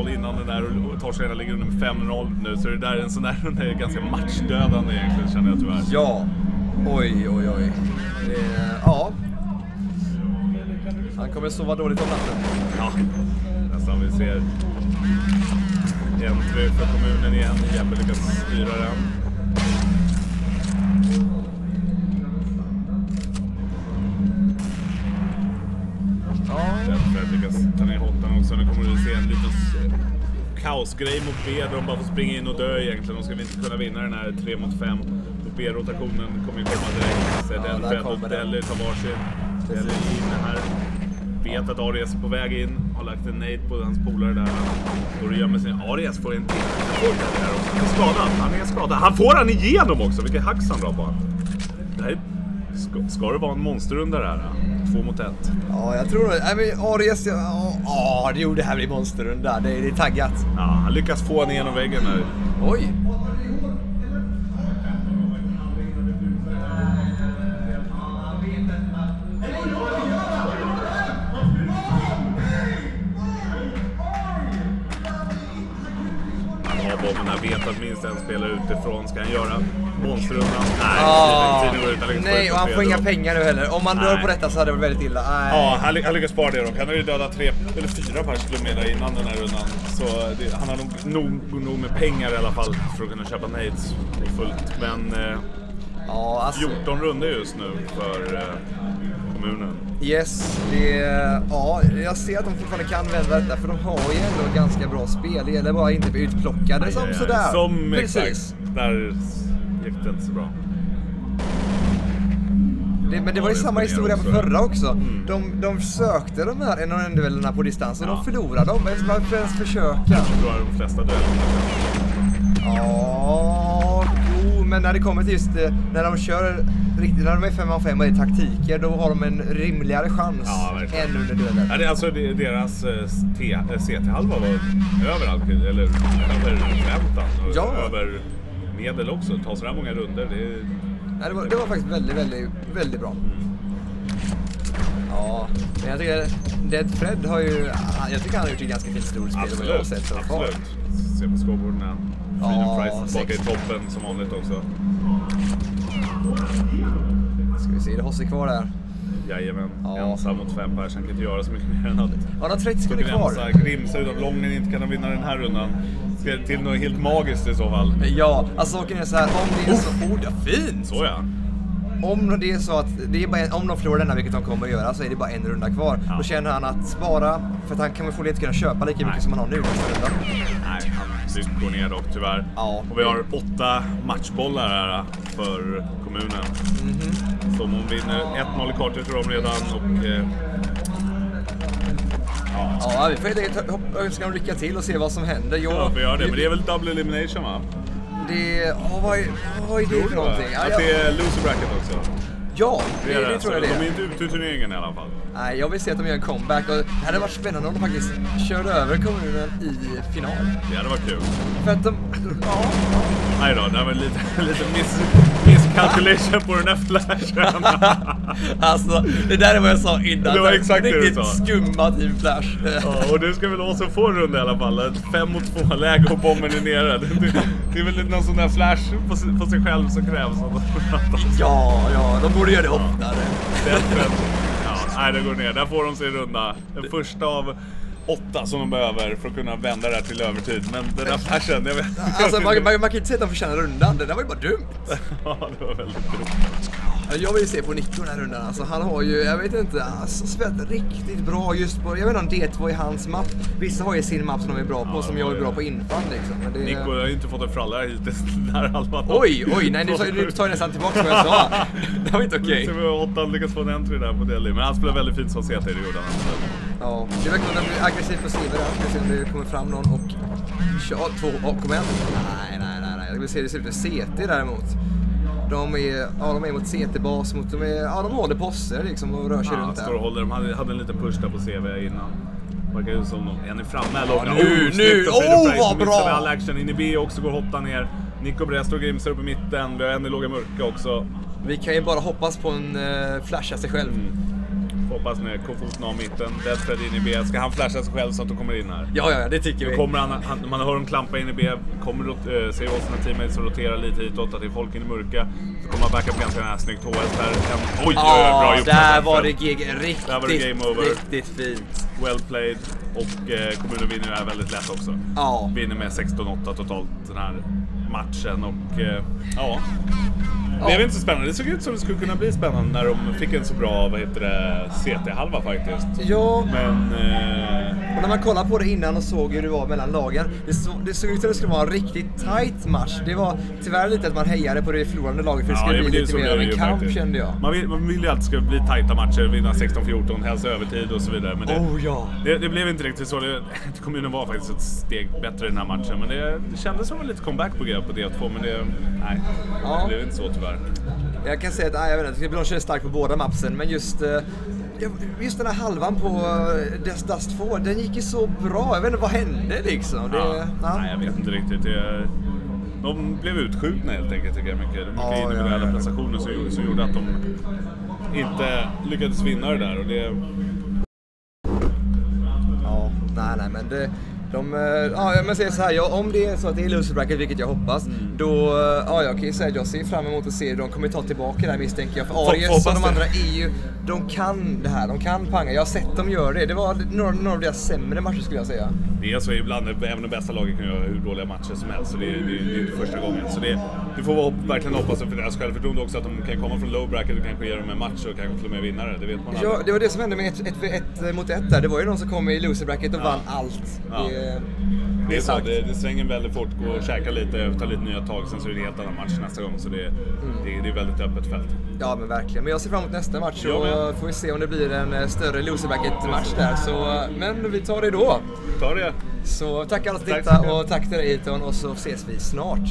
innan den där och Torshälla ligger under med 5-0 nu. Så det där är en sån där runda är ganska matchdödande egentligen känner jag tyvärr. Ja. Oj, oj, oj. Det, ja. Han kommer sova dåligt om natten. Ja, nästan vi ser entry för kommunen igen. Jeppe lyckas styra den. Lyckas ta ner hottan också. Nu kommer du se en liten kaosgrej mot B där de bara får springa in och dö egentligen. De ska inte kunna vinna den här 3 mot 5. Och B-rotationen kommer ju komma direkt. Så Ja, den där Fred kommer och den. Delly tar varsin. Delly inne här. Vet att Arias är på väg in. Har lagt en nade på hans polare där. Och gömmer sig. Arias får en till. Han får den där också. Han är skadad. Han är skadad. Han får han igenom också. Vilken hacks han drar på. Det här är... Ska, ska det vara en monsterrunda det här? Två mot ett. Ja, jag tror det. Nej, men Arias, ja, ja, det gjorde det här blir monsterrunda. Det, det är taggat. Ja, han lyckas få honom igenom väggen här. Oj. Här, vet att minst en spelare utifrån ska han göra monsterrundan. Nej, Ah, tiden, går ut. Han nej, ut och han får inga pengar nu heller. Om man dör på detta så hade det varit väldigt illa. Nej. Ja, han, ly- han lyckas spara det dock. Han har ju dödat tre, eller fyra pers till och med där innan den här rundan. Så det, han har nog, nog, nog med pengar i alla fall för att kunna köpa nades fullt. Men eh, Ja, alltså. 14 runder just nu för eh, kommunen. Yes, det, ja, jag ser att de fortfarande kan vända detta för de har ju ändå ganska bra spel. Det gäller bara att inte bli utplockade som Aj, aj, aj. sådär. Som Precis. exakt. Där gick det inte så bra. Det, men det var ju samma historia på förra också. Mm. De, de sökte de här NHN-duellerna på distans och Ja. de förlorade dem. Varför ens försöka? Jag tror de flesta duellerna. Ja, men när det kommer till just eh, när de kör riktigt, när de är 5 av 5 och är taktiker, då har de en rimligare chans Ja, verkligen. än under duellen. Ja, det, alltså det, deras eh, eh, CT-halva var över allt, eller över förväntan. Och Ja. över medel också. Ta så här många runder, det. Nej, det, var, det var faktiskt väldigt, väldigt, väldigt bra. Ja, men jag tycker Dead Fred har ju, jag tycker han har gjort ett ganska fint storspel Absolut, sett absolut. Se på scoreboarden här. Ja, Freedom Price tillbaka i toppen som vanligt också. Ska vi se, det Hosse kvar där. Jajamän, Ja. ensam mot fem pers. Han kan inte göra så mycket mer än att Han har 30 sekunder kvar. begränsa Grimsö av Lången inte kan vinna den här rundan. Ska det till något helt magiskt i så fall. Ja, alltså saken är så här, om det är så... Oh, är fint! Så ja. Om det är så att, det är bara om de förlorar denna, vilket de kommer att göra, så är det bara en runda kvar. Ja. Då känner han att spara, för att han kommer förmodligen inte kunna köpa lika mycket som han har nu nästa runda. Nej, han går ner dock tyvärr. Ja. Och vi har åtta matchbollar här för kommunen. Så om hon vinner 1-0 i kartor tror de redan och... Eh, Ja, vi får helt enkelt lycka till och se vad som händer. Jo, ja, vi gör det. Men det är väl double elimination va? Det, ja, vad, är, vad är det för någonting? Ja, Att det är loser bracket också. ja det, är det, tror jag det De är är. inte ute ur turneringen i alla fall. Nej, jag vill se att de gör en comeback och det hade varit spännande om de faktiskt körde över kommunen i final. Det hade varit kul. För att de, ja, Nej då, det var lite, lite miss, miscalculation på den här flashen. alltså det där är vad jag sa innan. Det var exakt det du Riktigt sa. skumma Team Flash. Ja, och du ska väl också få en runda i alla fall. Ett fem mot två läge och bomben är nere. Det, det, det är väl någon sån där flash på, sig- på sig själv som krävs. Ja, ja, de borde göra det oftare. Bättre. Ja, nej, det går ner. Där får de sin runda. Den första av åtta som de behöver för att kunna vända det här till övertid. Men den där flashen, jag vet Alltså man, man, man kan inte säga att de förtjänar rundan, det där var ju bara dumt. Ja, det var väldigt dumt. Jag vill se på Nico den här rundan, alltså han har ju, jag vet inte, alltså, spelat riktigt bra just på, jag vet inte om D2 är hans mapp. Vissa har ju sin mapp som de är bra på, Ja, som det jag var är bra på infall liksom. Men det... Nico har ju inte fått en fralla hittills den här halvan. Oj, oj, nej nu tar nu tar jag nästan tillbaka vad jag sa. Det var inte okej. Har åttan lyckats få en entry där på Delhi. Men han spelar väldigt fint som CT, det gjorde han. Ja, det verkar som att blir aggressivt på CV där. Ska se om det kommer fram någon och kör två och kom igen. Nej, nej, nej, nej. Jag vill se hur det ser ut med CT däremot. De är, ja, de är mot CT-bas, mot, de, är, ja, de håller poster liksom och rör sig Ja, runt står och där. håller. De hade, hade en liten push där på CV innan. Verkar ju som en är framme. Ja, nu, Oh, nu. av Freedom Oh, vad Nu bra! all action. In i B också går Hotta ner. Nico Brest och Grimser upp i mitten. Vi har en i låga mörka också. Vi kan ju bara hoppas på en uh, flasha sig själv. Mm. Hoppas nu Kofoten av mitten. Deadfred in i B. Ska han flasha sig själv så att de kommer in här? Ja, ja, det tycker vi. kommer han, han, man hör honom klampa in i B, kommer äh, ser oss sina teammates och roterar lite hitåt, att det är folk in i mörka. Så kommer han backa upp ganska nära, snyggt HS där. En, oj, oj, bra Ja, gjort. där var det. GG. Riktigt, Där var det game over. riktigt fint. Well played. Och eh, kommunen vinner det här väldigt lätt också. Ja. Vinner med 16-8 totalt den här matchen och eh, ja. Det blev inte så spännande. Det såg ut som det skulle kunna bli spännande när de fick en så bra, vad heter det, CT-halva faktiskt. Ja, Men... Eh, och när man kollade på det innan och såg hur det var mellan lagen. Det, så, det såg ut som det skulle vara en riktigt tight match. Det var tyvärr lite att man hejade på det förlorande laget för det skulle bli lite mer av en kamp kände jag. Man vill, man vill ju att det ska bli tajta matcher, vinna 16-14, helst övertid och så vidare. Men det, Oh ja. det, det blev inte riktigt så. Det, kommunen var faktiskt ett steg bättre i den här matchen. Men det, det kändes som en liten comeback på G på D2, men det, nej, Ja. det blev inte så tyvärr. Jag kan säga att, nej, jag vet inte, de kör starkt på båda mapsen, men just, eh, just den här halvan på eh, Death Dust 2, den gick ju så bra. Jag vet inte, vad hände liksom? Det, Ja. ja. Nej, jag vet inte riktigt. Det, de blev utskjutna helt enkelt tycker jag mycket. Mycket ja, individuella ja. prestationer som, gjorde- som gjorde att de inte lyckades vinna det där. Och det, Ja, nej, nej, men det, de, eh, ja, men säger så här, ja, om det är så att det är loser bracket, vilket jag hoppas, Mm. då, eh, ja, jag kan ju säga att jag ser fram emot att se, de kommer ta tillbaka det här misstänker jag. För får och de andra är ju, de kan det här, de kan panga. Jag har sett dem göra det. Det var några, några av deras sämre matcher skulle jag säga. det är så ibland, även de bästa lagen kan göra hur dåliga matcher som helst. Så det, det, det är inte första gången. Så det, du får verkligen hoppas för deras självförtroende också att de kan komma från low bracket och kanske ge dem en match och kanske till och med vinna det. Vet man Ja, aldrig. det var det som hände med ett, ett, ett, ett mot ett där. Det var ju någon som kom i loser bracket och vann allt. Ja. Det, Det är så, det, det svänger väldigt fort. Gå och käka lite, ta lite nya tag, sen så är det en helt annan match nästa gång. Så det, Mm. det, det är väldigt öppet fält. Ja men verkligen. Men jag ser fram emot nästa match och med. får vi se om det blir en eh, större loser bracket match där. Så, eh, men vi tar det då. Ta det! Så tack alla som tittade och tack till dig Eton och så ses vi snart.